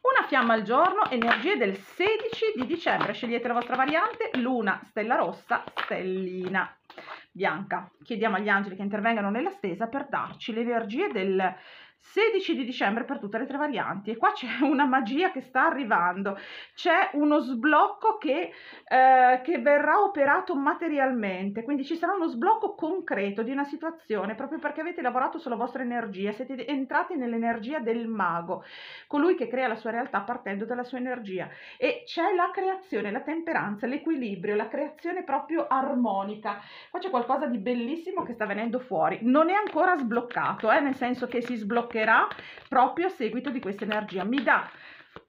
Una fiamma al giorno, energie del 16 di dicembre. Scegliete la vostra variante, luna, stella rossa, stellina bianca. Chiediamo agli angeli che intervengano nella stesa per darci le energie del 16 di dicembre per tutte le tre varianti. E qua c'è una magia che sta arrivando, c'è uno sblocco che, eh, che, verrà operato materialmente, quindi ci sarà uno sblocco concreto di una situazione proprio perché avete lavorato sulla vostra energia, siete entrati nell'energia del mago, colui che crea la sua realtà partendo dalla sua energia. E c'è la creazione, la temperanza, l'equilibrio, la creazione proprio armonica, qua c'è qualcosa di bellissimo che sta venendo fuori, non è ancora sbloccato, eh, nel senso che si sblocca sbloccherà proprio a seguito di questa energia. Mi dà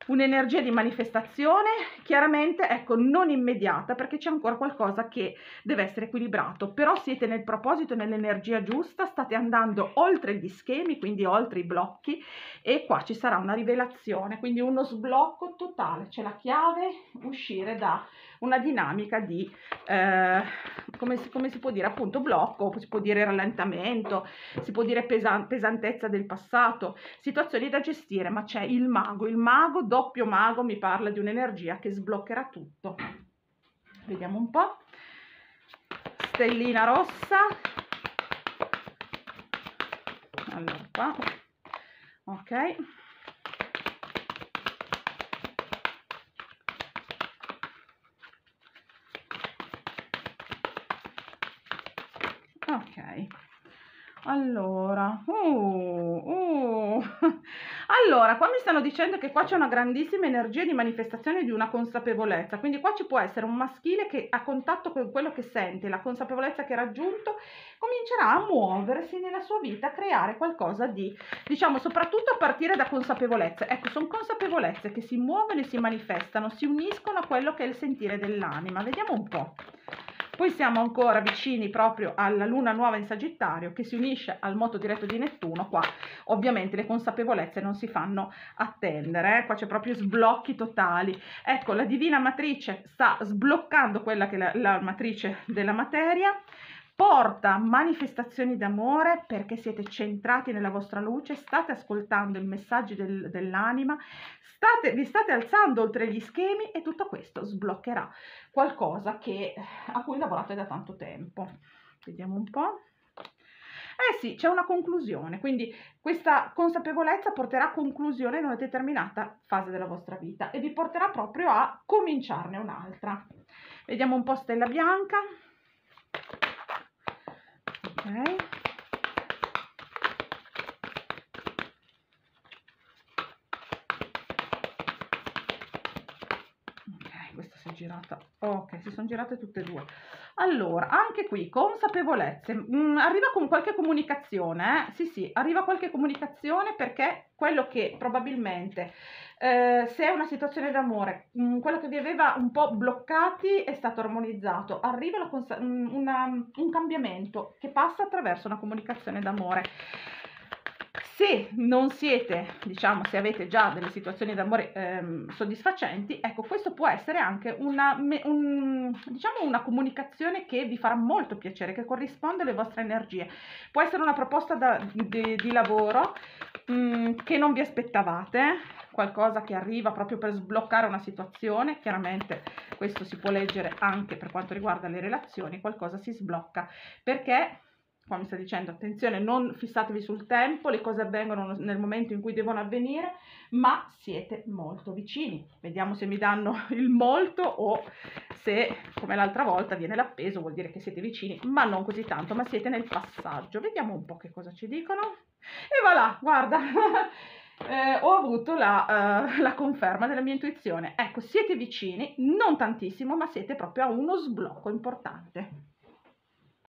un'energia di manifestazione, chiaramente ecco non immediata perché c'è ancora qualcosa che deve essere equilibrato, però siete nel proposito, nell'energia giusta, state andando oltre gli schemi, quindi oltre i blocchi e qua ci sarà una rivelazione, quindi uno sblocco totale, c'è la chiave uscire da una dinamica di, eh, come, si, come, si, può dire, appunto blocco, si può dire rallentamento, si può dire pesan pesantezza del passato, situazioni da gestire, ma c'è il mago, il mago, doppio mago, mi parla di un'energia che sbloccherà tutto. Vediamo un po'. Stellina rossa. Allora qua. Ok. ok allora uh, uh. allora qua mi stanno dicendo che qua c'è una grandissima energia di manifestazione di una consapevolezza quindi qua ci può essere un maschile che a contatto con quello che sente la consapevolezza che ha raggiunto comincerà a muoversi nella sua vita a creare qualcosa di diciamo soprattutto a partire da consapevolezze. Ecco sono consapevolezze che si muovono e si manifestano si uniscono a quello che è il sentire dell'anima. Vediamo un po' Poi siamo ancora vicini proprio alla luna nuova in Sagittario che si unisce al moto diretto di Nettuno. Qua ovviamente le consapevolezze non si fanno attendere, eh? qua c'è proprio sblocchi totali. Ecco, la divina matrice sta sbloccando quella che è la, la matrice della materia porta manifestazioni d'amore perché siete centrati nella vostra luce, state ascoltando i messaggi del, dell'anima, state, vi state alzando oltre gli schemi e tutto questo sbloccherà qualcosa che, a cui lavorate da tanto tempo. Vediamo un po'. Eh sì, c'è una conclusione, quindi questa consapevolezza porterà a conclusione in una determinata fase della vostra vita e vi porterà proprio a cominciarne un'altra. Vediamo un po' stella bianca ok. Ok questa si è girata ok si sono girate tutte e due allora anche qui consapevolezze mm, arriva con qualche comunicazione eh? sì sì arriva qualche comunicazione perché quello che probabilmente eh, se è una situazione d'amore, mm, quello che vi aveva un po' bloccati è stato armonizzato, arriva una, una, un cambiamento che passa attraverso una comunicazione d'amore. Se non siete, diciamo, se avete già delle situazioni d'amore ehm, soddisfacenti, ecco, questo può essere anche una, un, diciamo, una comunicazione che vi farà molto piacere, che corrisponde alle vostre energie. Può essere una proposta da, di, di lavoro mh, mm, che non vi aspettavate, qualcosa che arriva proprio per sbloccare una situazione, chiaramente questo si può leggere anche per quanto riguarda le relazioni, qualcosa si sblocca perché qua mi sta dicendo attenzione non fissatevi sul tempo le cose avvengono nel momento in cui devono avvenire ma siete molto vicini vediamo se mi danno il molto o se come l'altra volta viene l'appeso vuol dire che siete vicini ma non così tanto ma siete nel passaggio vediamo un po' che cosa ci dicono e voilà guarda eh, ho avuto la, uh, la, conferma della mia intuizione. Ecco, siete vicini, non tantissimo, ma siete proprio a uno sblocco importante.